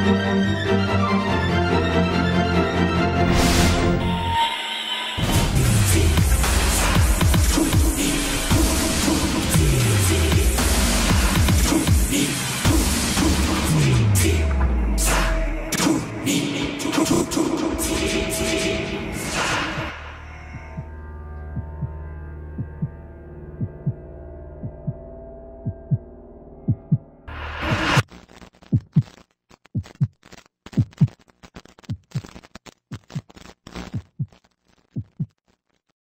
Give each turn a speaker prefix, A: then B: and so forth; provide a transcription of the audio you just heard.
A: Música